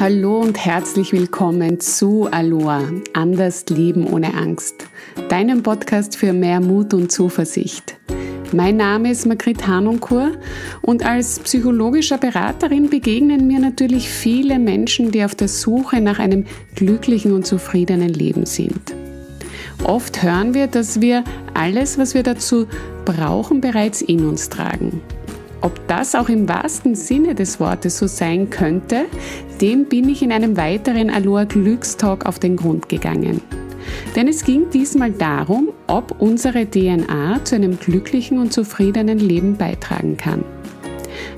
Hallo und herzlich willkommen zu Aloha, anders leben ohne Angst, deinem Podcast für mehr Mut und Zuversicht. Mein Name ist Margrit Hanunkur und als psychologischer Beraterin begegnen mir natürlich viele Menschen, die auf der Suche nach einem glücklichen und zufriedenen Leben sind. Oft hören wir, dass wir alles, was wir dazu brauchen, bereits in uns tragen. Ob das auch im wahrsten Sinne des Wortes so sein könnte, dem bin ich in einem weiteren Aloha Glückstalk auf den Grund gegangen. Denn es ging diesmal darum, ob unsere DNA zu einem glücklichen und zufriedenen Leben beitragen kann.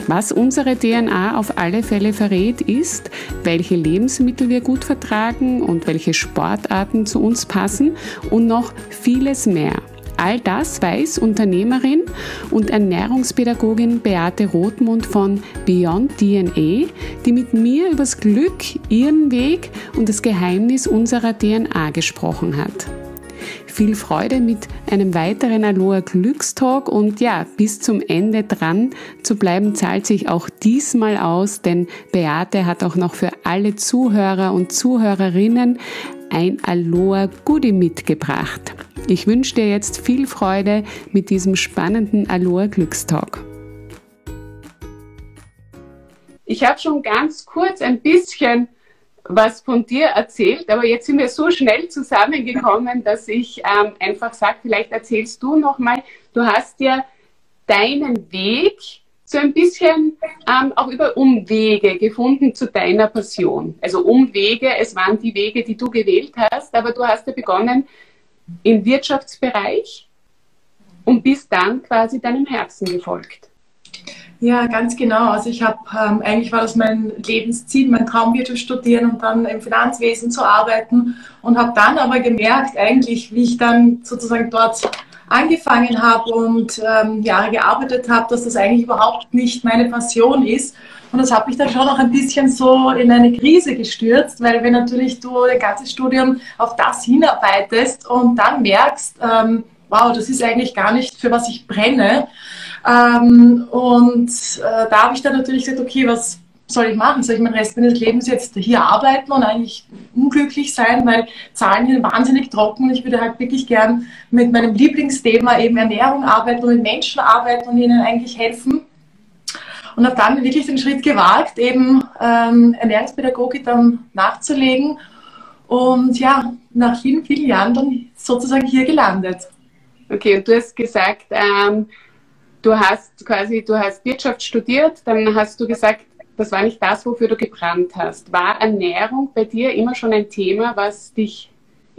Was unsere DNA auf alle Fälle verrät, ist, welche Lebensmittel wir gut vertragen und welche Sportarten zu uns passen und noch vieles mehr. All das weiß Unternehmerin und Ernährungspädagogin Beate Rothmund von Beyond DNA, die mit mir übers Glück, ihren Weg und das Geheimnis unserer DNA gesprochen hat. Viel Freude mit einem weiteren Aloha Glückstalk und ja, bis zum Ende dran zu bleiben zahlt sich auch diesmal aus, denn Beate hat auch noch für alle Zuhörer und Zuhörerinnen ein Aloha Goodie mitgebracht. Ich wünsche dir jetzt viel Freude mit diesem spannenden Aloha Glückstalk. Ich habe schon ganz kurz ein bisschen was von dir erzählt, aber jetzt sind wir so schnell zusammengekommen, dass ich ähm, einfach sage, vielleicht erzählst du nochmal, du hast ja deinen Weg so ein bisschen ähm, auch über Umwege gefunden zu deiner Passion. Also Umwege, es waren die Wege, die du gewählt hast, aber du hast ja begonnen im Wirtschaftsbereich und bist dann quasi deinem Herzen gefolgt. Ja, ganz genau. Also ich habe ähm, eigentlich war das mein Lebensziel, mein Traum Wirtschaft studieren und dann im Finanzwesen zu arbeiten und habe dann aber gemerkt, eigentlich, wie ich dann sozusagen dort angefangen habe und ähm, Jahre gearbeitet habe, dass das eigentlich überhaupt nicht meine Passion ist und das hat mich dann schon auch ein bisschen so in eine Krise gestürzt, weil wenn natürlich du dein ganzes Studium auf das hinarbeitest und dann merkst, ähm, wow, das ist eigentlich gar nicht, für was ich brenne. Ähm, und äh, da habe ich dann natürlich gesagt, okay, was soll ich machen? Soll ich meinen Rest meines Lebens jetzt hier arbeiten und eigentlich unglücklich sein, weil Zahlen hier wahnsinnig trocken. Ich würde halt wirklich gern mit meinem Lieblingsthema eben Ernährung arbeiten und mit Menschen arbeiten und ihnen eigentlich helfen und habe dann wirklich den Schritt gewagt, eben ähm, Ernährungspädagogik dann nachzulegen und ja, nach vielen, vielen Jahren dann sozusagen hier gelandet. Okay, und du hast gesagt, ähm, du hast quasi, du hast Wirtschaft studiert, dann hast du gesagt, das war nicht das, wofür du gebrannt hast. War Ernährung bei dir immer schon ein Thema, was dich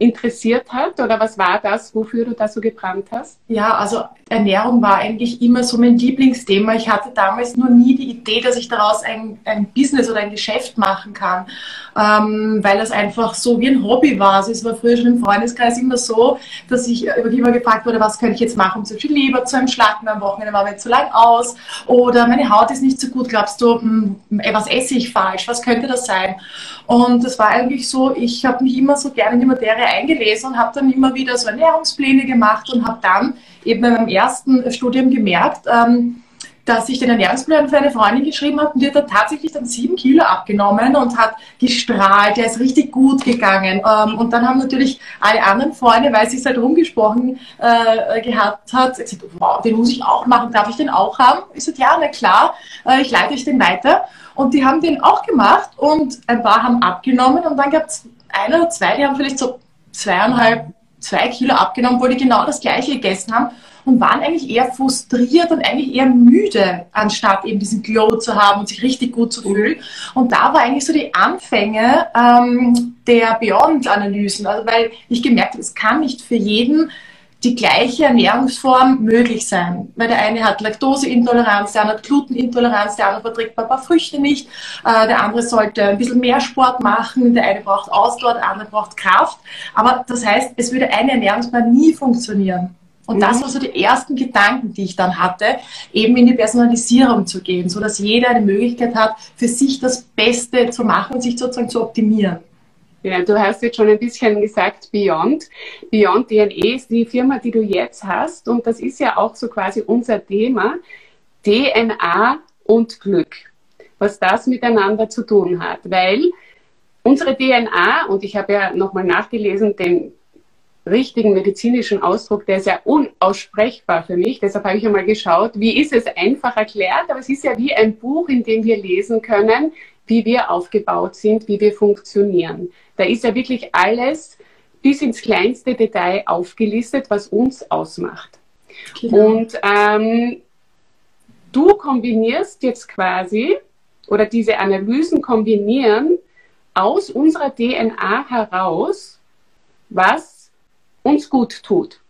interessiert hat? Oder was war das, wofür du da so gebrannt hast? Ja, also Ernährung war eigentlich immer so mein Lieblingsthema. Ich hatte damals nur nie die Idee, dass ich daraus ein, ein Business oder ein Geschäft machen kann, ähm, weil das einfach so wie ein Hobby war. Also es war früher schon im Freundeskreis immer so, dass ich immer gefragt wurde, was könnte ich jetzt machen, um so viel Leber zu entschlacken, am Wochenende war mir zu lang aus oder meine Haut ist nicht so gut, glaubst du, mh, hm, was esse ich falsch, was könnte das sein? Und das war eigentlich so, ich habe mich immer so gerne in die Materie eingelesen und habe dann immer wieder so Ernährungspläne gemacht und habe dann eben in meinem ersten Studium gemerkt, ähm, dass ich den Ernährungsplan für eine Freundin geschrieben habe und die hat dann tatsächlich dann sieben Kilo abgenommen und hat gestrahlt, der ist richtig gut gegangen. Ähm, und dann haben natürlich alle anderen Freunde, weil sie es halt rumgesprochen äh, gehabt hat, gesagt, wow, den muss ich auch machen, darf ich den auch haben? Ich sagte, ja, na klar, äh, ich leite euch den weiter. Und die haben den auch gemacht und ein paar haben abgenommen und dann gab es ein oder zwei, die haben vielleicht so zweieinhalb, zwei Kilo abgenommen, obwohl die genau das gleiche gegessen haben und waren eigentlich eher frustriert und eigentlich eher müde, anstatt eben diesen Glow zu haben und sich richtig gut zu fühlen. Und da war eigentlich so die Anfänge ähm, der Beyond-Analysen, also weil ich gemerkt habe, es kann nicht für jeden die gleiche Ernährungsform möglich sein. Weil der eine hat Laktoseintoleranz, der andere hat Glutenintoleranz, der andere verträgt ein paar Früchte nicht, äh, der andere sollte ein bisschen mehr Sport machen, der eine braucht Ausdauer, der andere braucht Kraft. Aber das heißt, es würde eine Ernährungsplan nie funktionieren. Und das mhm. waren so die ersten Gedanken, die ich dann hatte, eben in die Personalisierung zu gehen, so dass jeder eine Möglichkeit hat, für sich das Beste zu machen und sich sozusagen zu optimieren. Ja, du hast jetzt schon ein bisschen gesagt Beyond. Beyond DNA ist die Firma, die du jetzt hast und das ist ja auch so quasi unser Thema, DNA und Glück, was das miteinander zu tun hat, weil unsere DNA, und ich habe ja nochmal nachgelesen, den richtigen medizinischen Ausdruck, der ist ja unaussprechbar für mich. Deshalb habe ich einmal geschaut, wie ist es einfach erklärt, aber es ist ja wie ein Buch, in dem wir lesen können, wie wir aufgebaut sind, wie wir funktionieren. Da ist ja wirklich alles bis ins kleinste Detail aufgelistet, was uns ausmacht. Genau. Und ähm, du kombinierst jetzt quasi, oder diese Analysen kombinieren aus unserer DNA heraus, was uns gut tut.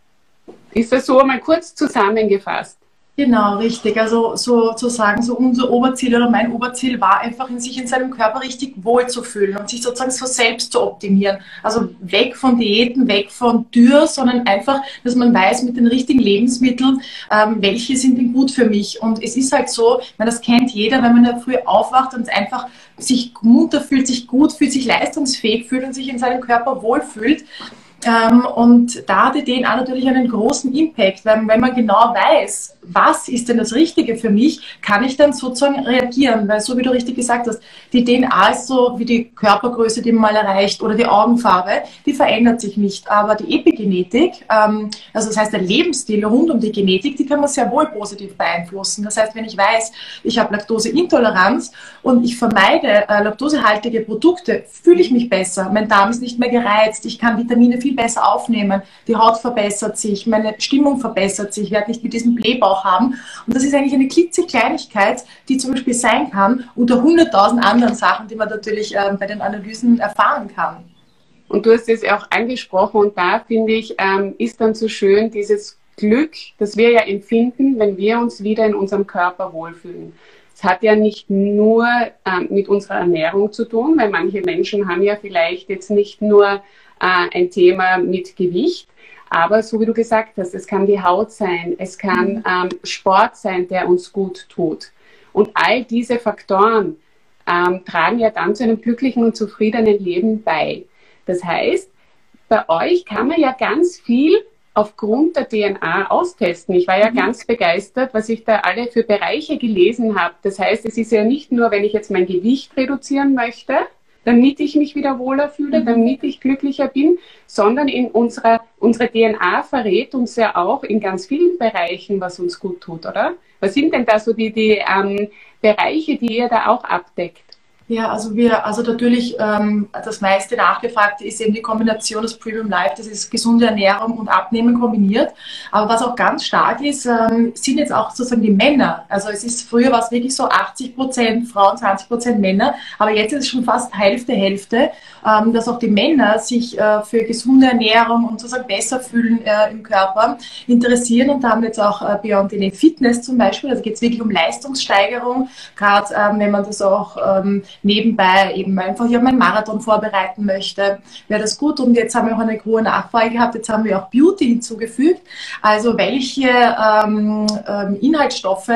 Ist das so einmal kurz zusammengefasst? Genau, richtig. Also sozusagen so unser Oberziel oder mein Oberziel war einfach, in sich in seinem Körper richtig wohl zu fühlen und sich sozusagen so selbst zu optimieren. Also weg von Diäten, weg von Tür, sondern einfach, dass man weiß mit den richtigen Lebensmitteln, ähm, welche sind denn gut für mich. Und es ist halt so, man das kennt jeder, wenn man da früh aufwacht und einfach sich munter fühlt, sich gut fühlt, sich leistungsfähig fühlt und sich in seinem Körper wohlfühlt, ähm, und da hat die DNA natürlich einen großen Impact, weil wenn man genau weiß, was ist denn das Richtige für mich, kann ich dann sozusagen reagieren, weil so wie du richtig gesagt hast, die DNA ist so wie die Körpergröße, die man mal erreicht oder die Augenfarbe, die verändert sich nicht, aber die Epigenetik, ähm, also das heißt der Lebensstil rund um die Genetik, die kann man sehr wohl positiv beeinflussen. Das heißt, wenn ich weiß, ich habe Laktoseintoleranz und ich vermeide äh, laktosehaltige Produkte, fühle ich mich besser, mein Darm ist nicht mehr gereizt, ich kann Vitamine viel viel besser aufnehmen, die Haut verbessert sich, meine Stimmung verbessert sich, ich werde nicht mit diesem Blähbauch haben. Und das ist eigentlich eine klitzekleinigkeit, die zum Beispiel sein kann, unter hunderttausend anderen Sachen, die man natürlich äh, bei den Analysen erfahren kann. Und du hast es auch angesprochen und da finde ich, ähm, ist dann so schön dieses Glück, das wir ja empfinden, wenn wir uns wieder in unserem Körper wohlfühlen. Es hat ja nicht nur ähm, mit unserer Ernährung zu tun, weil manche Menschen haben ja vielleicht jetzt nicht nur äh, ein Thema mit Gewicht. Aber so wie du gesagt hast, es kann die Haut sein, es kann mhm. ähm, Sport sein, der uns gut tut. Und all diese Faktoren ähm, tragen ja dann zu einem glücklichen und zufriedenen Leben bei. Das heißt, bei euch kann man ja ganz viel aufgrund der DNA austesten. Ich war ja mhm. ganz begeistert, was ich da alle für Bereiche gelesen habe. Das heißt, es ist ja nicht nur, wenn ich jetzt mein Gewicht reduzieren möchte, damit ich mich wieder wohler fühle, mhm. damit ich glücklicher bin, sondern in unserer, unsere DNA verrät uns ja auch in ganz vielen Bereichen, was uns gut tut, oder? Was sind denn da so die, die ähm, Bereiche, die ihr da auch abdeckt? Ja, also wir, also natürlich ähm, das meiste Nachgefragte ist eben die Kombination des Premium Life, das ist gesunde Ernährung und Abnehmen kombiniert. Aber was auch ganz stark ist, ähm, sind jetzt auch sozusagen die Männer. Also es ist früher war es wirklich so 80 Prozent Frauen, 20 Prozent Männer, aber jetzt ist es schon fast Hälfte Hälfte, dass auch die Männer sich äh, für gesunde Ernährung und sozusagen besser fühlen äh, im Körper interessieren und da haben wir jetzt auch äh, Beyond Fitness zum Beispiel, also geht es wirklich um Leistungssteigerung, gerade ähm, wenn man das auch ähm, nebenbei eben einfach ja meinen Marathon vorbereiten möchte, wäre das gut. Und jetzt haben wir auch eine hohe Nachfrage gehabt. Jetzt haben wir auch Beauty hinzugefügt. Also welche ähm, ähm, Inhaltsstoffe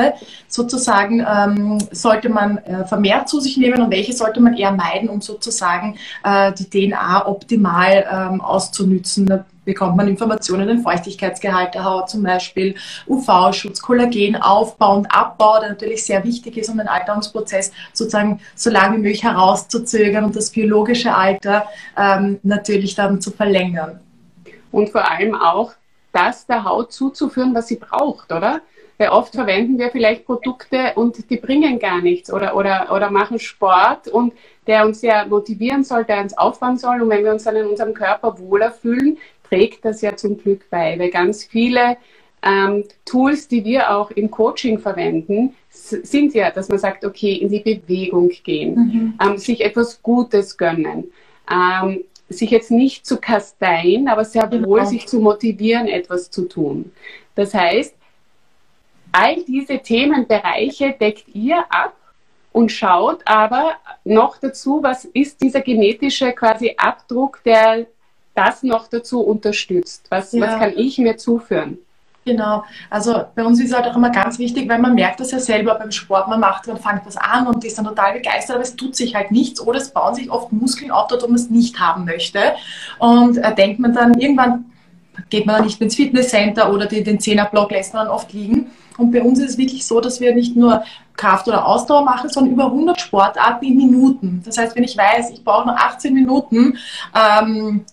sozusagen ähm, sollte man vermehrt zu sich nehmen und welche sollte man eher meiden, um sozusagen äh, die DNA optimal ähm, auszunützen bekommt man Informationen, den Feuchtigkeitsgehalt der Haut zum Beispiel, UV-Schutz, Kollagenaufbau und Abbau, der natürlich sehr wichtig ist, um den Alterungsprozess sozusagen so lange wie möglich herauszuzögern und das biologische Alter ähm, natürlich dann zu verlängern. Und vor allem auch das der Haut zuzuführen, was sie braucht, oder? Weil oft verwenden wir vielleicht Produkte und die bringen gar nichts oder, oder, oder machen Sport und der uns ja motivieren soll, der uns aufbauen soll. Und wenn wir uns dann in unserem Körper wohler fühlen, trägt das ja zum Glück bei, weil ganz viele ähm, Tools, die wir auch im Coaching verwenden, sind ja, dass man sagt, okay, in die Bewegung gehen, mhm. ähm, sich etwas Gutes gönnen, ähm, sich jetzt nicht zu kasteien, aber sehr genau. wohl sich zu motivieren, etwas zu tun. Das heißt, all diese Themenbereiche deckt ihr ab und schaut aber noch dazu, was ist dieser genetische quasi Abdruck, der das noch dazu unterstützt? Was, ja. was kann ich mir zuführen? Genau, also bei uns ist es halt auch immer ganz wichtig, weil man merkt das ja selber beim Sport, man macht, man fängt was an und ist dann total begeistert, aber es tut sich halt nichts oder es bauen sich oft Muskeln auf, dort, wo man es nicht haben möchte. Und äh, denkt man dann, irgendwann geht man dann nicht ins Fitnesscenter oder die, den Zehnerblock lässt man dann oft liegen. Und bei uns ist es wirklich so, dass wir nicht nur Kraft- oder Ausdauer mache, sondern über 100 Sportarten in Minuten. Das heißt, wenn ich weiß, ich brauche noch 18 Minuten, ähm,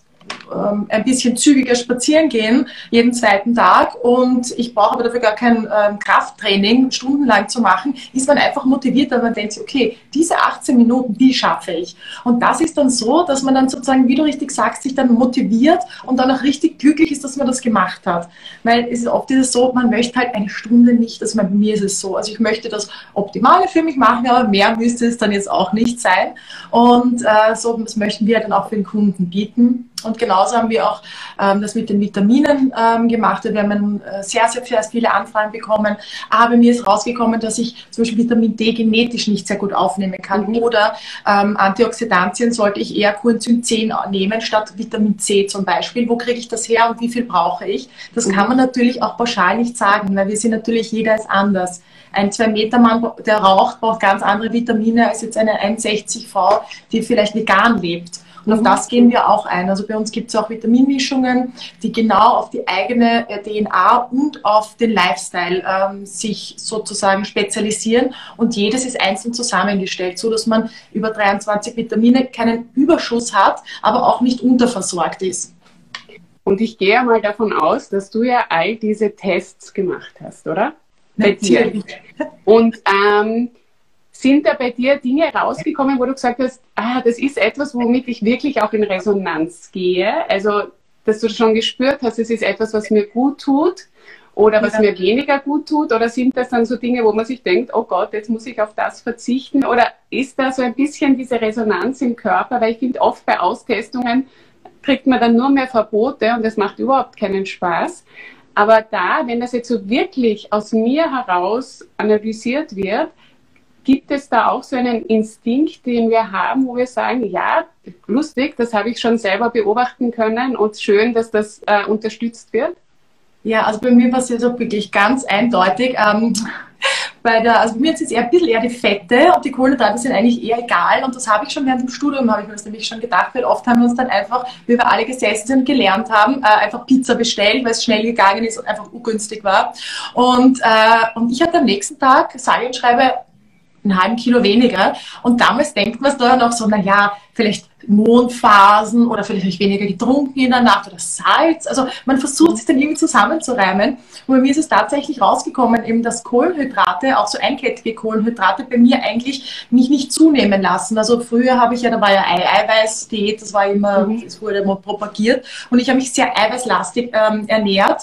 ähm, ein bisschen zügiger spazieren gehen, jeden zweiten Tag und ich brauche aber dafür gar kein ähm, Krafttraining stundenlang zu machen, ist man einfach motiviert, weil man denkt, okay, diese 18 Minuten, die schaffe ich. Und das ist dann so, dass man dann sozusagen, wie du richtig sagst, sich dann motiviert und dann auch richtig glücklich ist, dass man das gemacht hat. Weil es ist oft so, man möchte halt eine Stunde nicht, also bei mir ist es so, also ich möchte das Optimale für mich machen, aber mehr müsste es dann jetzt auch nicht sein. Und äh, so das möchten wir dann auch für den Kunden bieten. Und genauso haben wir auch ähm, das mit den Vitaminen ähm, gemacht. Wir haben äh, sehr, sehr, sehr viele Anfragen bekommen. Aber mir ist rausgekommen, dass ich zum Beispiel Vitamin D genetisch nicht sehr gut aufnehmen kann. Mhm. Oder ähm, Antioxidantien sollte ich eher Coenzym 10 nehmen statt Vitamin C zum Beispiel. Wo kriege ich das her und wie viel brauche ich? Das mhm. kann man natürlich auch pauschal nicht sagen, weil wir sind natürlich, jeder ist anders ein 2-Meter-Mann, der raucht, braucht ganz andere Vitamine als jetzt eine 1,60-Frau, die vielleicht vegan lebt. Und auf das gehen wir auch ein. Also bei uns gibt es auch Vitaminmischungen, die genau auf die eigene äh, DNA und auf den Lifestyle ähm, sich sozusagen spezialisieren. Und jedes ist einzeln zusammengestellt, so dass man über 23 Vitamine keinen Überschuss hat, aber auch nicht unterversorgt ist. Und ich gehe mal davon aus, dass du ja all diese Tests gemacht hast, oder? Bei dir. Und ähm, sind da bei dir Dinge rausgekommen, wo du gesagt hast, ah, das ist etwas, womit ich wirklich auch in Resonanz gehe? Also, dass du schon gespürt hast, es ist etwas, was mir gut tut oder was ja. mir weniger gut tut? Oder sind das dann so Dinge, wo man sich denkt, oh Gott, jetzt muss ich auf das verzichten? Oder ist da so ein bisschen diese Resonanz im Körper? Weil ich finde, oft bei Austestungen kriegt man dann nur mehr Verbote und das macht überhaupt keinen Spaß. Aber da, wenn das jetzt so wirklich aus mir heraus analysiert wird, Gibt es da auch so einen Instinkt, den wir haben, wo wir sagen, ja, lustig, das habe ich schon selber beobachten können und schön, dass das äh, unterstützt wird? Ja, also bei mir jetzt auch wirklich ganz eindeutig. Ähm, bei der, also bei mir ist es eher ein bisschen eher die Fette und die Kohlenhydrate sind eigentlich eher egal. Und das habe ich schon während dem Studium, habe ich mir das nämlich schon gedacht, weil oft haben wir uns dann einfach, wie wir alle gesessen sind gelernt haben, äh, einfach Pizza bestellt, weil es schnell gegangen ist und einfach ungünstig war. Und, äh, und ich hatte am nächsten Tag, sage und schreibe, einen halben Kilo weniger. Und damals denkt man es da noch so, na ja, vielleicht Mondphasen oder vielleicht habe ich weniger getrunken in der Nacht oder Salz. Also man versucht sich dann irgendwie zusammenzureimen. Und bei mir ist es tatsächlich rausgekommen, eben dass Kohlenhydrate, auch so einkettige Kohlenhydrate, bei mir eigentlich mich nicht zunehmen lassen. Also früher habe ich ja, da war ja Eiweiß-Diät, das war immer, mhm. das wurde immer propagiert. Und ich habe mich sehr eiweißlastig ähm, ernährt.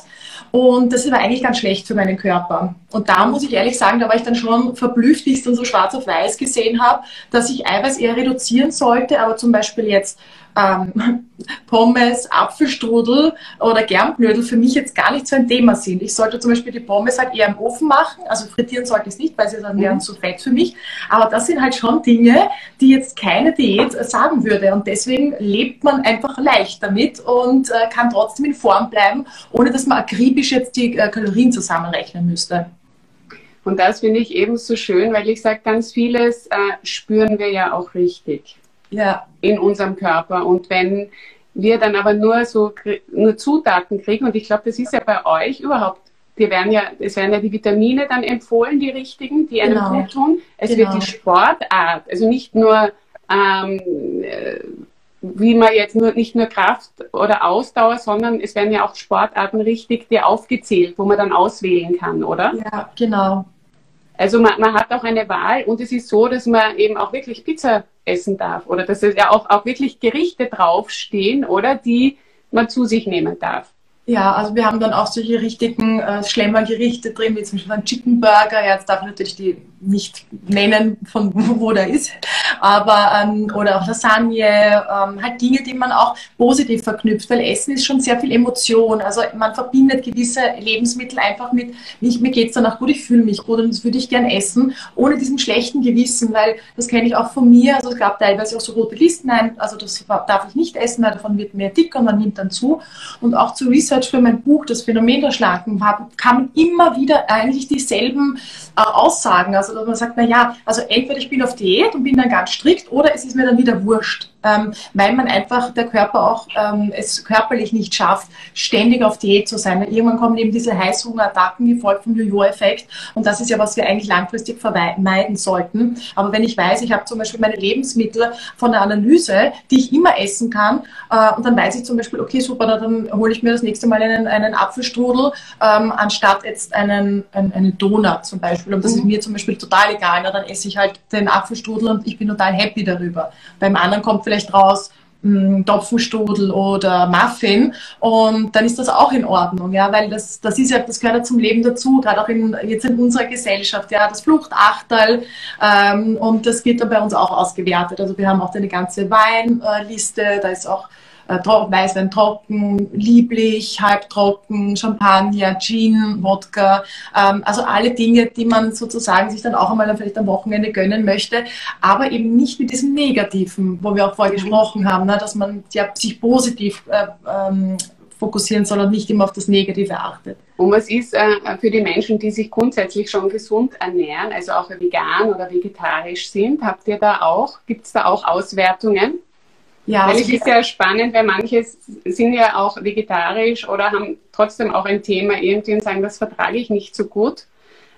Und das war eigentlich ganz schlecht für meinen Körper. Und da muss ich ehrlich sagen, da war ich dann schon verblüfft, wie ich es dann so schwarz auf weiß gesehen habe, dass ich Eiweiß eher reduzieren sollte, aber zum Beispiel jetzt ähm, Pommes, Apfelstrudel oder Germknödel für mich jetzt gar nicht so ein Thema sind. Ich sollte zum Beispiel die Pommes halt eher im Ofen machen, also frittieren sollte ich es nicht, weil sie dann wären mhm. zu fett für mich. Aber das sind halt schon Dinge, die jetzt keine Diät sagen würde. Und deswegen lebt man einfach leicht damit und äh, kann trotzdem in Form bleiben, ohne dass man akribisch jetzt die äh, Kalorien zusammenrechnen müsste. Und das finde ich eben so schön, weil ich sage, ganz vieles äh, spüren wir ja auch richtig ja. in unserem Körper. Und wenn wir dann aber nur so nur Zutaten kriegen, und ich glaube, das ist ja bei euch überhaupt, die werden ja, es werden ja die Vitamine dann empfohlen, die richtigen, die einem genau. gut tun. Es genau. wird die Sportart, also nicht nur ähm, äh, wie man jetzt nur nicht nur Kraft oder Ausdauer, sondern es werden ja auch Sportarten richtig dir aufgezählt, wo man dann auswählen kann, oder? Ja, genau. Also man, man hat auch eine Wahl und es ist so, dass man eben auch wirklich Pizza essen darf oder dass es ja auch, auch wirklich Gerichte draufstehen oder die man zu sich nehmen darf. Ja, also wir haben dann auch solche richtigen äh, Schlemmergerichte drin, wie zum Beispiel ein Chicken Burger. Ja, jetzt darf ich natürlich die nicht nennen, von wo der ist, aber ähm, oder auch Lasagne, ähm, halt Dinge, die man auch positiv verknüpft, weil Essen ist schon sehr viel Emotion. Also man verbindet gewisse Lebensmittel einfach mit, ich, mir geht's danach gut, ich fühle mich gut und das würde ich gern essen, ohne diesem schlechten Gewissen, weil das kenne ich auch von mir. Also es gab teilweise auch so rote Listen, nein, also das darf ich nicht essen, weil davon wird mehr dicker und man nimmt dann zu. Und auch zu Research für mein Buch, das Phänomen der Schlanken, kamen immer wieder eigentlich dieselben äh, Aussagen. Also dass man sagt, na ja, also entweder ich bin auf Diät und bin dann ganz strikt oder es ist mir dann wieder wurscht. Ähm, weil man einfach der Körper auch ähm, es körperlich nicht schafft, ständig auf Diät zu sein. Irgendwann kommen eben diese Heißhungerattacken, gefolgt vom Jojo-Effekt und das ist ja, was wir eigentlich langfristig vermeiden sollten. Aber wenn ich weiß, ich habe zum Beispiel meine Lebensmittel von der Analyse, die ich immer essen kann äh, und dann weiß ich zum Beispiel, okay, super, dann hole ich mir das nächste Mal einen, einen Apfelstrudel ähm, anstatt jetzt einen, einen, einen Donut zum Beispiel und das mhm. ist mir zum Beispiel total egal, na, dann esse ich halt den Apfelstrudel und ich bin total happy darüber. Beim anderen kommt vielleicht raus, hm, Topfenstrudel oder Muffin und dann ist das auch in Ordnung, ja, weil das, das ist ja, das gehört ja zum Leben dazu, gerade auch in, jetzt in unserer Gesellschaft, ja, das Fluchtachterl ähm, und das wird dann bei uns auch ausgewertet. Also wir haben auch eine ganze Weinliste, da ist auch Weißwein trocken, lieblich, halbtrocken, Champagner, Gin, Wodka, ähm, also alle Dinge, die man sozusagen sich dann auch einmal vielleicht am Wochenende gönnen möchte, aber eben nicht mit diesem Negativen, wo wir auch vorher mhm. gesprochen haben, ne, dass man ja, sich positiv äh, ähm, fokussieren soll und nicht immer auf das Negative achtet. Und was ist äh, für die Menschen, die sich grundsätzlich schon gesund ernähren, also auch vegan oder vegetarisch sind, habt ihr da auch, gibt es da auch Auswertungen? Ja, weil also es ist ja spannend, weil manche sind ja auch vegetarisch oder haben trotzdem auch ein Thema irgendwie und sagen, das vertrage ich nicht so gut.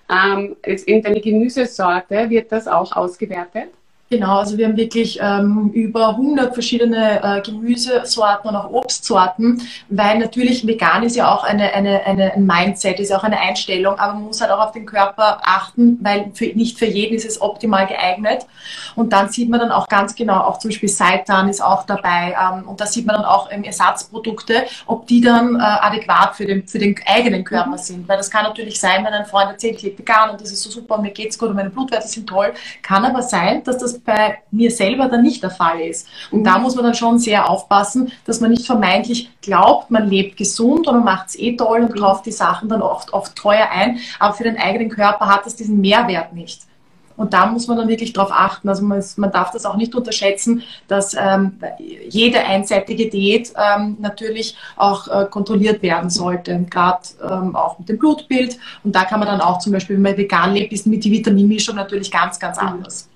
Ähm, in deine Gemüsesorte wird das auch ausgewertet? Genau, also wir haben wirklich ähm, über 100 verschiedene äh, Gemüsesorten und auch Obstsorten, weil natürlich vegan ist ja auch eine, eine, eine, ein Mindset, ist ja auch eine Einstellung, aber man muss halt auch auf den Körper achten, weil für, nicht für jeden ist es optimal geeignet. Und dann sieht man dann auch ganz genau, auch zum Beispiel Seitan ist auch dabei ähm, und da sieht man dann auch ähm, Ersatzprodukte, ob die dann äh, adäquat für den, für den eigenen Körper mhm. sind. Weil das kann natürlich sein, wenn ein Freund erzählt, ich lebe vegan und das ist so super, mir geht's gut und meine Blutwerte sind toll, kann aber sein, dass das bei mir selber dann nicht der Fall ist. Und mhm. da muss man dann schon sehr aufpassen, dass man nicht vermeintlich glaubt, man lebt gesund und man macht es eh toll und mhm. kauft die Sachen dann oft, oft teuer ein, aber für den eigenen Körper hat es diesen Mehrwert nicht. Und da muss man dann wirklich darauf achten. Also man, man, darf das auch nicht unterschätzen, dass ähm, jede einseitige Diät ähm, natürlich auch äh, kontrolliert werden sollte. Gerade ähm, auch mit dem Blutbild. Und da kann man dann auch zum Beispiel, wenn man vegan lebt, ist mit die Vitaminmischung natürlich ganz, ganz mhm. anders.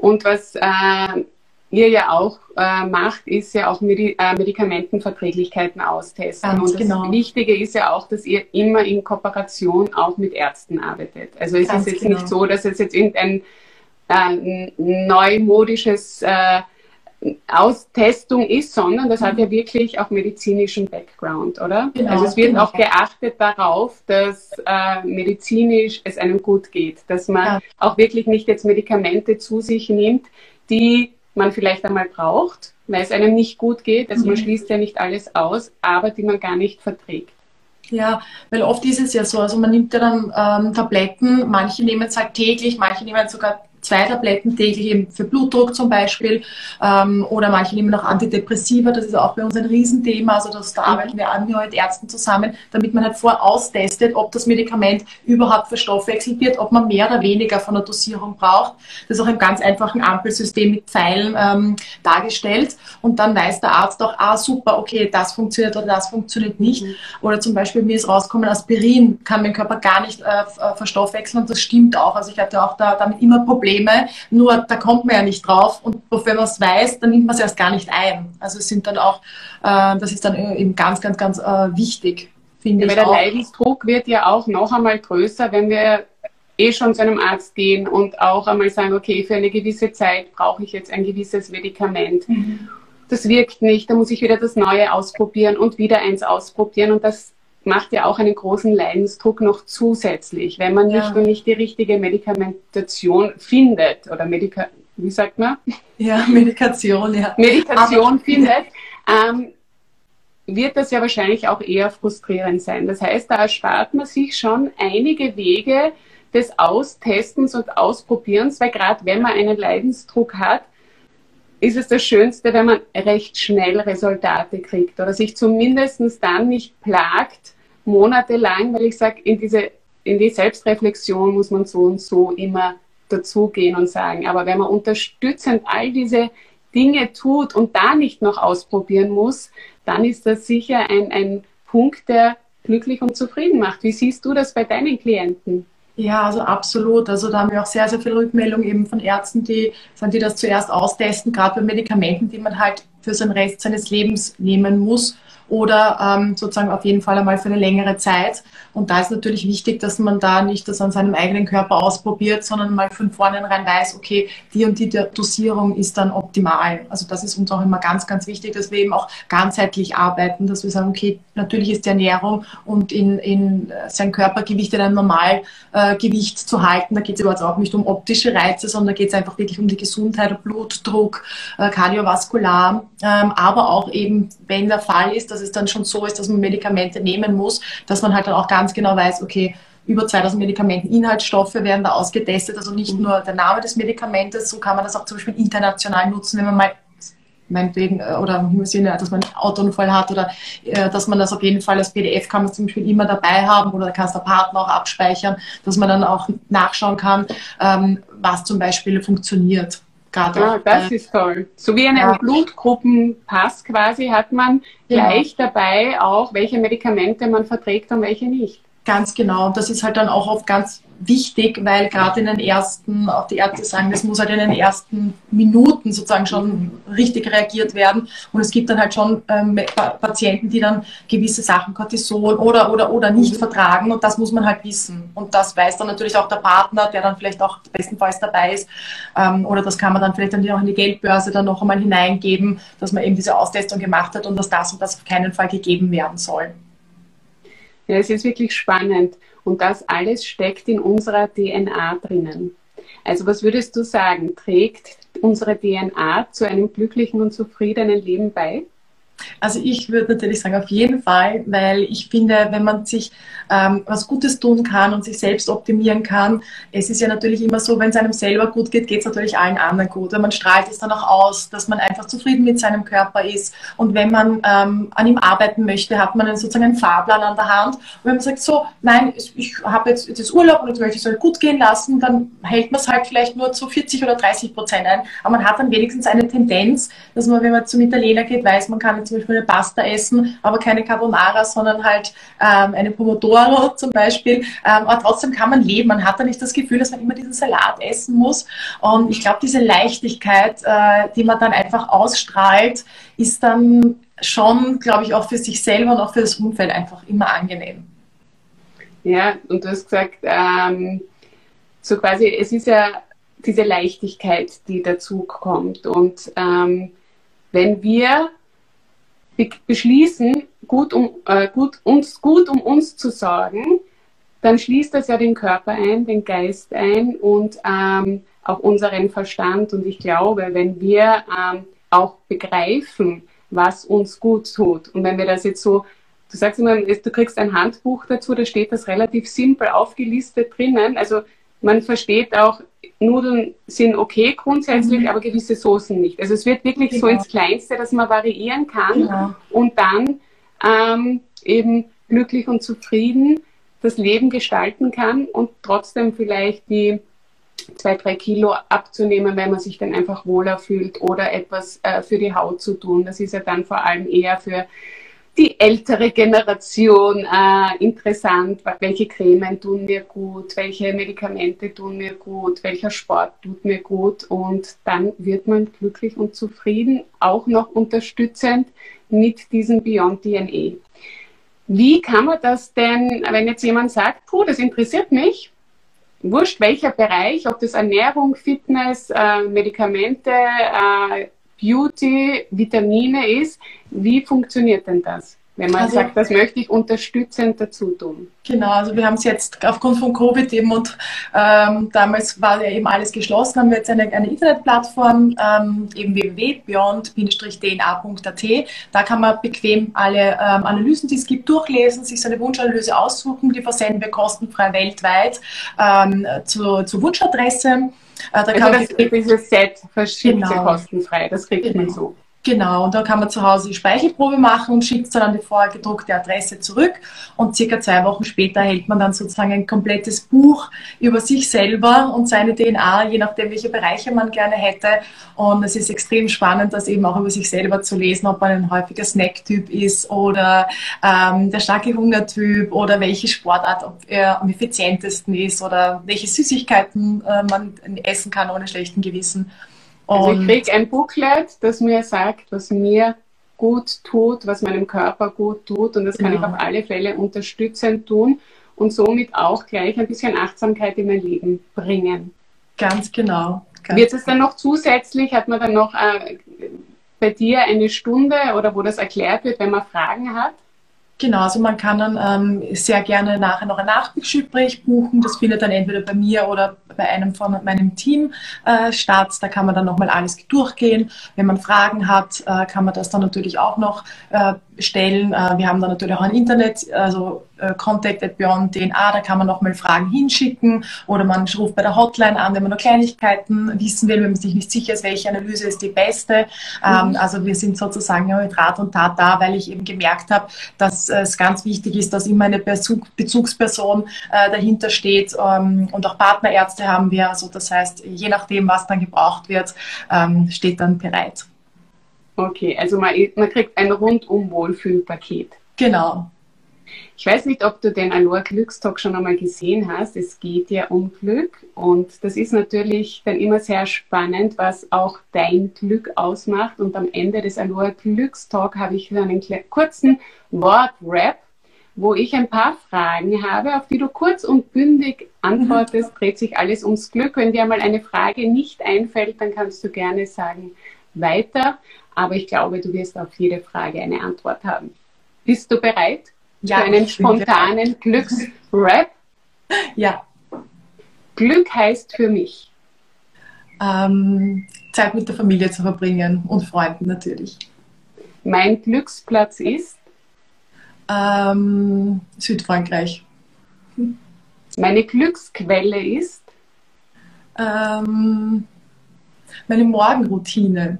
Und was äh, ihr ja auch äh, macht, ist ja auch Medi äh, Medikamentenverträglichkeiten austesten. Ganz und das genau. Wichtige ist ja auch, dass ihr immer in Kooperation auch mit Ärzten arbeitet. Also es Ganz ist jetzt genau. nicht so, dass es jetzt irgendein äh, neumodisches äh, Austestung ist, sondern das hat ja wirklich auch medizinischen Background, oder? Genau, also es wird genau. auch geachtet darauf, dass äh, medizinisch es einem gut geht, dass man ja. auch wirklich nicht jetzt Medikamente zu sich nimmt, die man vielleicht einmal braucht, weil es einem nicht gut geht. Also mhm. man schließt ja nicht alles aus, aber die man gar nicht verträgt. Ja, weil oft ist es ja so, also man nimmt ja dann ähm, Tabletten, manche nehmen es halt täglich, manche nehmen sogar zwei Tabletten täglich eben für Blutdruck zum Beispiel ähm, oder manche nehmen auch Antidepressiva, das ist auch bei uns ein Riesenthema, also das, da arbeiten wir an mit Ärzten zusammen, damit man halt voraustestet, ob das Medikament überhaupt verstoffwechselt wird, ob man mehr oder weniger von der Dosierung braucht. Das ist auch im ganz einfachen Ampelsystem mit Pfeilen ähm, dargestellt und dann weiß der Arzt auch, ah super, okay, das funktioniert oder das funktioniert nicht. Mhm. Oder zum Beispiel mir ist rausgekommen, Aspirin kann mein Körper gar nicht äh, äh verstoffwechseln und das stimmt auch. Also ich hatte auch da, damit immer Probleme Probleme, nur da kommt man ja nicht drauf und wenn man es weiß, dann nimmt man es erst gar nicht ein. Also es sind dann auch, äh, das ist dann eben ganz, ganz, ganz äh, wichtig, finde ja, ich. Weil der Leidensdruck wird ja auch noch einmal größer, wenn wir eh schon zu einem Arzt gehen und auch einmal sagen, okay, für eine gewisse Zeit brauche ich jetzt ein gewisses Medikament. Mhm. Das wirkt nicht, da muss ich wieder das Neue ausprobieren und wieder eins ausprobieren und das macht ja auch einen großen Leidensdruck noch zusätzlich, wenn man nicht ja. nicht die richtige Medikamentation findet oder Medika wie sagt man? Ja, Medikation, ja. Medikation Aber, findet, ähm, wird das ja wahrscheinlich auch eher frustrierend sein. Das heißt, da erspart man sich schon einige Wege des Austestens und Ausprobierens, weil gerade wenn man einen Leidensdruck hat, ist es das Schönste, wenn man recht schnell Resultate kriegt oder sich zumindest dann nicht plagt, monatelang, weil ich sage, in in die Selbstreflexion muss man so und so immer dazugehen und sagen. Aber wenn man unterstützend all diese Dinge tut und da nicht noch ausprobieren muss, dann ist das sicher ein, ein Punkt, der glücklich und zufrieden macht. Wie siehst du das bei deinen Klienten? Ja, also absolut. Also da haben wir auch sehr, sehr viele Rückmeldungen eben von Ärzten, die, die das zuerst austesten, gerade bei Medikamenten, die man halt für den Rest seines Lebens nehmen muss oder ähm, sozusagen auf jeden Fall einmal für eine längere Zeit. Und da ist natürlich wichtig, dass man da nicht das an seinem eigenen Körper ausprobiert, sondern mal von vornherein weiß, okay, die und die Dosierung ist dann optimal. Also das ist uns auch immer ganz, ganz wichtig, dass wir eben auch ganzheitlich arbeiten, dass wir sagen, okay, natürlich ist die Ernährung und in, in sein Körpergewicht in einem Normalgewicht äh, zu halten, da geht es überhaupt auch nicht um optische Reize, sondern da geht es einfach wirklich um die Gesundheit, Blutdruck, äh, kardiovaskular, ähm, aber auch eben, wenn der Fall ist, dass dass es dann schon so ist, dass man Medikamente nehmen muss, dass man halt dann auch ganz genau weiß, okay, über 2000 Medikamenten Inhaltsstoffe werden da ausgetestet, also nicht nur der Name des Medikamentes, so kann man das auch zum Beispiel international nutzen, wenn man mal meinetwegen, äh, oder im Sinne, dass man einen Autounfall hat oder äh, dass man das auf jeden Fall als PDF kann man zum Beispiel immer dabei haben oder da kannst der Partner auch abspeichern, dass man dann auch nachschauen kann, ähm, was zum Beispiel funktioniert. Gerade ja, das äh, ist toll. So wie einen ja. Blutgruppenpass quasi hat man ja. gleich dabei auch, welche Medikamente man verträgt und welche nicht. Ganz genau. Und das ist halt dann auch oft ganz wichtig, weil gerade in den ersten, auch die Ärzte sagen, das muss halt in den ersten Minuten sozusagen schon richtig reagiert werden. Und es gibt dann halt schon ähm, Patienten, die dann gewisse Sachen, Cortison oder, oder, oder nicht vertragen. Und das muss man halt wissen. Und das weiß dann natürlich auch der Partner, der dann vielleicht auch bestenfalls dabei ist. Ähm, oder das kann man dann vielleicht dann auch in die Geldbörse dann noch einmal hineingeben, dass man eben diese Austestung gemacht hat und dass das und das auf keinen Fall gegeben werden soll. Ja, es ist wirklich spannend. Und das alles steckt in unserer DNA drinnen. Also was würdest du sagen, trägt unsere DNA zu einem glücklichen und zufriedenen Leben bei? Also ich würde natürlich sagen, auf jeden Fall, weil ich finde, wenn man sich ähm, was Gutes tun kann und sich selbst optimieren kann, es ist ja natürlich immer so, wenn es einem selber gut geht, geht es natürlich allen anderen gut. Wenn man strahlt es dann auch aus, dass man einfach zufrieden mit seinem Körper ist. Und wenn man ähm, an ihm arbeiten möchte, hat man sozusagen einen Fahrplan an der Hand. Und wenn man sagt, so, nein, ich habe jetzt, jetzt Urlaub und jetzt möchte ich es halt gut gehen lassen, dann hält man es halt vielleicht nur zu 40 oder 30 Prozent ein. Aber man hat dann wenigstens eine Tendenz, dass man, wenn man zum Italiener geht, weiß, man kann jetzt zum Beispiel eine Pasta essen, aber keine Carbonara, sondern halt ähm, eine Pomodoro zum Beispiel. Ähm, aber trotzdem kann man leben. Man hat da nicht das Gefühl, dass man immer diesen Salat essen muss. Und ich glaube, diese Leichtigkeit, äh, die man dann einfach ausstrahlt, ist dann schon, glaube ich, auch für sich selber und auch für das Umfeld einfach immer angenehm. Ja, und du hast gesagt, ähm, so quasi, es ist ja diese Leichtigkeit, die dazu kommt. Und ähm, wenn wir beschließen, gut um, äh, gut, uns, gut um uns zu sorgen, dann schließt das ja den Körper ein, den Geist ein und ähm, auch unseren Verstand. Und ich glaube, wenn wir ähm, auch begreifen, was uns gut tut, und wenn wir das jetzt so, du sagst immer, du kriegst ein Handbuch dazu, da steht das relativ simpel aufgelistet drinnen. Also man versteht auch, Nudeln sind okay grundsätzlich, mhm. aber gewisse Soßen nicht. Also es wird wirklich genau. so ins Kleinste, dass man variieren kann genau. und dann ähm, eben glücklich und zufrieden das Leben gestalten kann und trotzdem vielleicht die zwei, drei Kilo abzunehmen, weil man sich dann einfach wohler fühlt oder etwas äh, für die Haut zu tun. Das ist ja dann vor allem eher für die ältere Generation äh, interessant, welche Cremen tun mir gut, welche Medikamente tun mir gut, welcher Sport tut mir gut? Und dann wird man glücklich und zufrieden, auch noch unterstützend mit diesem Beyond DNA. Wie kann man das denn, wenn jetzt jemand sagt, puh, das interessiert mich, wurscht welcher Bereich, ob das Ernährung, Fitness, äh, Medikamente, äh, Beauty, Vitamine ist. Wie funktioniert denn das? Wenn man also, sagt, das möchte ich unterstützend dazu tun. Genau, also wir haben es jetzt aufgrund von Covid eben und ähm, damals war ja eben alles geschlossen, haben wir jetzt eine, eine Internetplattform, ähm, eben www.beyond-dna.at. Da kann man bequem alle ähm, Analysen, die es gibt, durchlesen, sich seine Wunschanalyse aussuchen. Die versenden wir kostenfrei weltweit ähm, zur, zur Wunschadresse. Äh, da also das, dieses Set verschickt genau. kostenfrei, das kriegt genau. man so. Genau, und da kann man zu Hause die Speichelprobe machen und schickt dann an die vorgedruckte Adresse zurück. Und circa zwei Wochen später erhält man dann sozusagen ein komplettes Buch über sich selber und seine DNA, je nachdem, welche Bereiche man gerne hätte. Und es ist extrem spannend, das eben auch über sich selber zu lesen, ob man ein häufiger Snacktyp ist oder ähm, der starke Hungertyp oder welche Sportart ob er am effizientesten ist oder welche Süßigkeiten äh, man essen kann ohne schlechten Gewissen. Also ich kriege ein Booklet, das mir sagt, was mir gut tut, was meinem Körper gut tut und das kann ja. ich auf alle Fälle unterstützend tun und somit auch gleich ein bisschen Achtsamkeit in mein Leben bringen. Ganz genau. Ganz Wird es dann noch zusätzlich, hat man dann noch äh, bei dir eine Stunde oder wo das erklärt wird, wenn man Fragen hat? Genau, also man kann dann ähm, sehr gerne nachher noch ein Nachgespräch buchen. Das findet dann entweder bei mir oder bei einem von meinem Team äh, statt. Da kann man dann nochmal alles durchgehen. Wenn man Fragen hat, äh, kann man das dann natürlich auch noch äh, stellen. Äh, wir haben dann natürlich auch ein Internet, also äh, Contact at Beyond DNA, da kann man nochmal Fragen hinschicken oder man ruft bei der Hotline an, wenn man noch Kleinigkeiten wissen will, wenn man sich nicht sicher ist, welche Analyse ist die beste. Ähm, mhm. Also wir sind sozusagen mit Rat und Tat da, weil ich eben gemerkt habe, dass es ganz wichtig ist, dass immer eine Bezug, Bezugsperson äh, dahinter steht ähm, und auch Partnerärzte haben wir. Also das heißt, je nachdem, was dann gebraucht wird, ähm, steht dann bereit. Okay, also man, man kriegt ein rundum Wohlfühlpaket. Genau. Ich weiß nicht, ob du den Aloha Glückstalk schon einmal gesehen hast. Es geht ja um Glück und das ist natürlich dann immer sehr spannend, was auch dein Glück ausmacht. Und am Ende des Aloha Glückstalk habe ich einen kurzen Wortrap, wo ich ein paar Fragen habe, auf die du kurz und bündig antwortest. Dreht sich alles ums Glück. Wenn dir einmal eine Frage nicht einfällt, dann kannst du gerne sagen weiter. Aber ich glaube, du wirst auf jede Frage eine Antwort haben. Bist du bereit ja, einen spontanen Glücksrap? Ja. Glück heißt für mich. Ähm, Zeit mit der Familie zu verbringen und Freunden natürlich. Mein Glücksplatz ist? Ähm, Südfrankreich. Meine Glücksquelle ist? Ähm, meine Morgenroutine.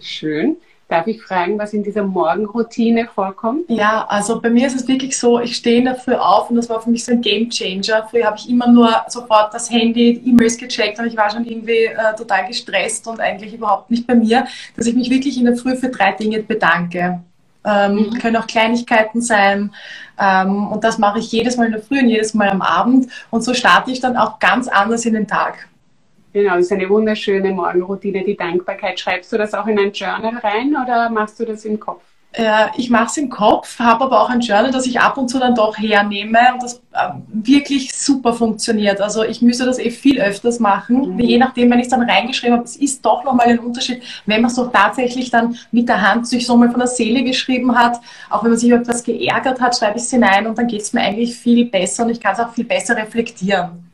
Schön. Darf ich fragen, was in dieser Morgenroutine vorkommt? Ja, also bei mir ist es wirklich so, ich stehe in der Früh auf und das war für mich so ein Game Changer. Früher habe ich immer nur sofort das Handy, E-Mails gecheckt und ich war schon irgendwie äh, total gestresst und eigentlich überhaupt nicht bei mir, dass ich mich wirklich in der Früh für drei Dinge bedanke. Ähm, mhm. Können auch Kleinigkeiten sein. Ähm, und das mache ich jedes Mal in der Früh und jedes Mal am Abend. Und so starte ich dann auch ganz anders in den Tag. Genau, das ist eine wunderschöne Morgenroutine, die Dankbarkeit. Schreibst du das auch in ein Journal rein oder machst du das im Kopf? Äh, ich mache es im Kopf, habe aber auch ein Journal, das ich ab und zu dann doch hernehme und das äh, wirklich super funktioniert. Also ich müsste das eh viel öfters machen, mhm. je nachdem, wenn ich es dann reingeschrieben habe. Es ist doch nochmal ein Unterschied, wenn man es so tatsächlich dann mit der Hand sich so mal von der Seele geschrieben hat. Auch wenn man sich über etwas geärgert hat, schreibe ich es hinein und dann geht es mir eigentlich viel besser und ich kann es auch viel besser reflektieren.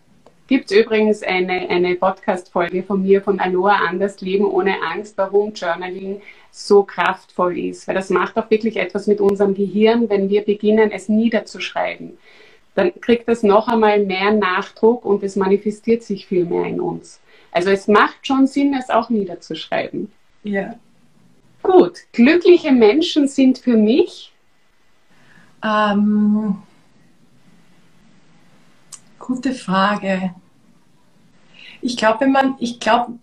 Gibt es übrigens eine, eine Podcast-Folge von mir von Aloha Anders Leben ohne Angst, warum Journaling so kraftvoll ist. Weil das macht auch wirklich etwas mit unserem Gehirn, wenn wir beginnen, es niederzuschreiben. Dann kriegt das noch einmal mehr Nachdruck und es manifestiert sich viel mehr in uns. Also es macht schon Sinn, es auch niederzuschreiben. Ja. Gut, glückliche Menschen sind für mich. Ähm gute Frage. Ich glaube, man,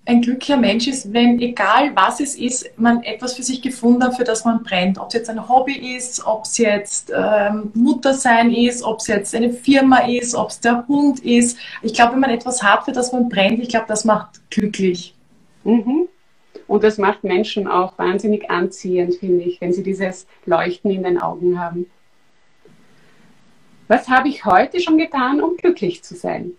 ein glücklicher Mensch ist, wenn egal was es ist, man etwas für sich gefunden hat, für das man brennt. Ob es jetzt ein Hobby ist, ob es jetzt ähm, Mutter sein ist, ob es jetzt eine Firma ist, ob es der Hund ist. Ich glaube, wenn man etwas hat, für das man brennt, ich glaube, das macht glücklich. Mhm. Und das macht Menschen auch wahnsinnig anziehend, finde ich, wenn sie dieses Leuchten in den Augen haben. Was habe ich heute schon getan, um glücklich zu sein?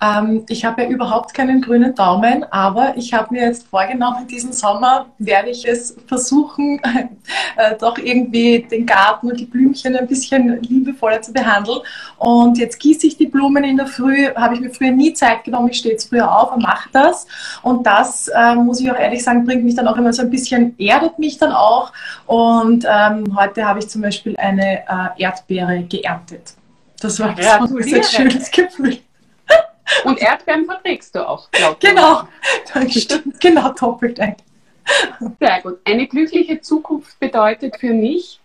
Ähm, ich habe ja überhaupt keinen grünen Daumen, aber ich habe mir jetzt vorgenommen, diesen Sommer werde ich es versuchen, äh, doch irgendwie den Garten und die Blümchen ein bisschen liebevoller zu behandeln. Und jetzt gieße ich die Blumen in der Früh, habe ich mir früher nie Zeit genommen, ich stehe jetzt früher auf und mache das. Und das, äh, muss ich auch ehrlich sagen, bringt mich dann auch immer so ein bisschen, erdet mich dann auch. Und ähm, heute habe ich zum Beispiel eine äh, Erdbeere geerntet. Das war ja, so ein schönes Gefühl. Und Erdbeeren verträgst du auch, Genau, stimmt, genau, doppelt ein. Sehr gut. Eine glückliche Zukunft bedeutet für mich?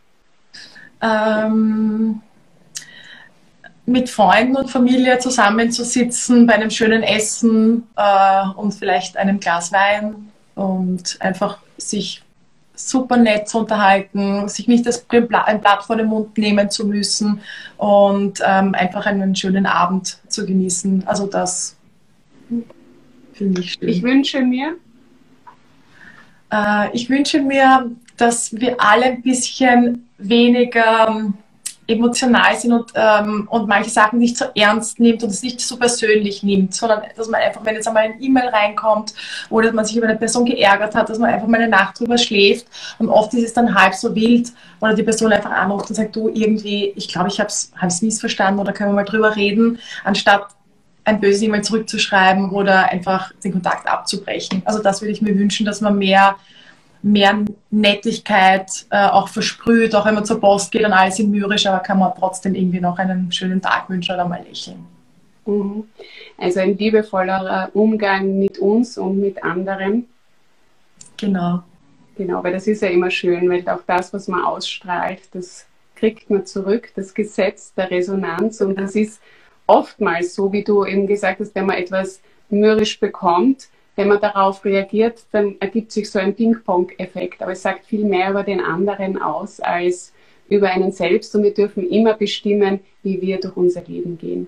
Ähm, mit Freunden und Familie zusammenzusitzen bei einem schönen Essen äh, und vielleicht einem Glas Wein und einfach sich super nett zu unterhalten, sich nicht das, ein Blatt vor den Mund nehmen zu müssen und ähm, einfach einen schönen Abend zu genießen. Also das finde ich schön. Ich wünsche mir, äh, ich wünsche mir, dass wir alle ein bisschen weniger ähm, emotional sind und, ähm, und manche Sachen nicht so ernst nimmt und es nicht so persönlich nimmt, sondern dass man einfach, wenn jetzt einmal ein E-Mail reinkommt oder dass man sich über eine Person geärgert hat, dass man einfach mal eine Nacht drüber schläft und oft ist es dann halb so wild oder die Person einfach anruft und sagt, du irgendwie, ich glaube, ich habe es missverstanden oder können wir mal drüber reden, anstatt ein böses E-Mail zurückzuschreiben oder einfach den Kontakt abzubrechen. Also das würde ich mir wünschen, dass man mehr mehr Nettigkeit äh, auch versprüht, auch wenn man zur Post geht und alles in mürrisch, aber kann man trotzdem irgendwie noch einen schönen Tag wünschen oder mal lächeln. Mhm. Also ein liebevollerer Umgang mit uns und mit anderen. Genau. Genau, weil das ist ja immer schön, weil auch das, was man ausstrahlt, das kriegt man zurück, das Gesetz der Resonanz. Und das ist oftmals so, wie du eben gesagt hast, wenn man etwas mürrisch bekommt, wenn man darauf reagiert, dann ergibt sich so ein Ping-Pong-Effekt. Aber es sagt viel mehr über den anderen aus als über einen selbst und wir dürfen immer bestimmen, wie wir durch unser Leben gehen.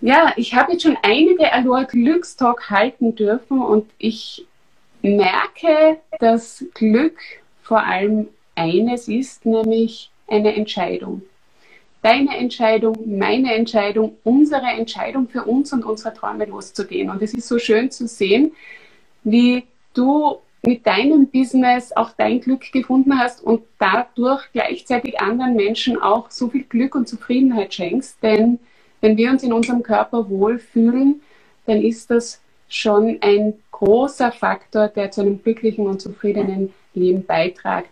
Ja, ich habe jetzt schon einige Aloha Glückstalk halten dürfen und ich merke, dass Glück vor allem eines ist, nämlich eine Entscheidung deine Entscheidung, meine Entscheidung, unsere Entscheidung für uns und unsere Träume loszugehen. Und es ist so schön zu sehen, wie du mit deinem Business auch dein Glück gefunden hast und dadurch gleichzeitig anderen Menschen auch so viel Glück und Zufriedenheit schenkst. Denn wenn wir uns in unserem Körper wohlfühlen, dann ist das schon ein großer Faktor, der zu einem glücklichen und zufriedenen Leben beiträgt.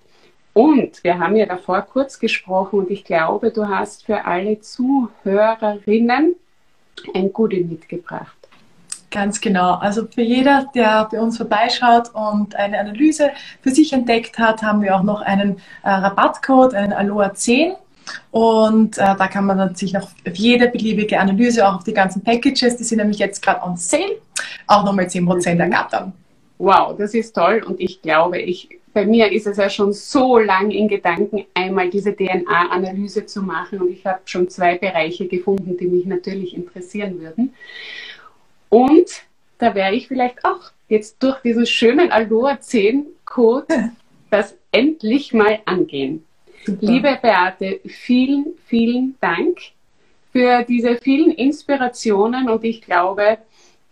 Und wir haben ja davor kurz gesprochen und ich glaube, du hast für alle Zuhörerinnen ein Goodie mitgebracht. Ganz genau. Also für jeder, der bei uns vorbeischaut und eine Analyse für sich entdeckt hat, haben wir auch noch einen äh, Rabattcode, einen Aloha 10. Und äh, da kann man dann sich noch auf jede beliebige Analyse, auch auf die ganzen Packages, die sind nämlich jetzt gerade on sale, auch nochmal 10% ergattern. Wow, das ist toll und ich glaube, ich bei mir ist es ja schon so lang in Gedanken, einmal diese DNA-Analyse zu machen. Und ich habe schon zwei Bereiche gefunden, die mich natürlich interessieren würden. Und da werde ich vielleicht auch jetzt durch diesen schönen Aloha 10 Code das endlich mal angehen. Super. Liebe Beate, vielen, vielen Dank für diese vielen Inspirationen und ich glaube,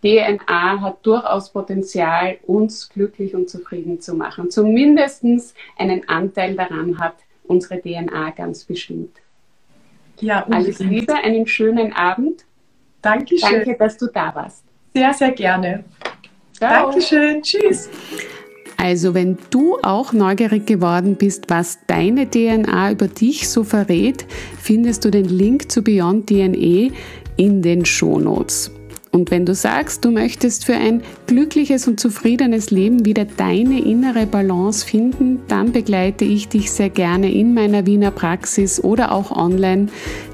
DNA hat durchaus Potenzial, uns glücklich und zufrieden zu machen. Zumindest einen Anteil daran hat unsere DNA ganz bestimmt. Ja, Alles Liebe, einen schönen Abend. Dankeschön. Danke, dass du da warst. Sehr, sehr gerne. Ciao. Dankeschön. Tschüss. Also wenn du auch neugierig geworden bist, was deine DNA über dich so verrät, findest du den Link zu Beyond DNA in den Shownotes. Und wenn du sagst, du möchtest für ein glückliches und zufriedenes Leben wieder deine innere Balance finden, dann begleite ich dich sehr gerne in meiner Wiener Praxis oder auch online,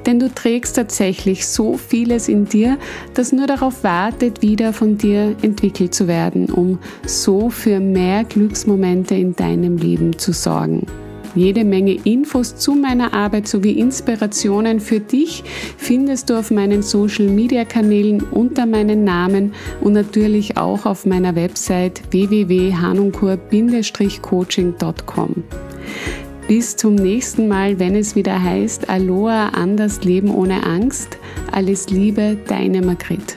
denn du trägst tatsächlich so vieles in dir, das nur darauf wartet, wieder von dir entwickelt zu werden, um so für mehr Glücksmomente in deinem Leben zu sorgen. Jede Menge Infos zu meiner Arbeit sowie Inspirationen für dich findest du auf meinen Social Media Kanälen unter meinem Namen und natürlich auch auf meiner Website www.hanunkur-coaching.com. Bis zum nächsten Mal, wenn es wieder heißt Aloha, anders leben ohne Angst. Alles Liebe, deine Margrit.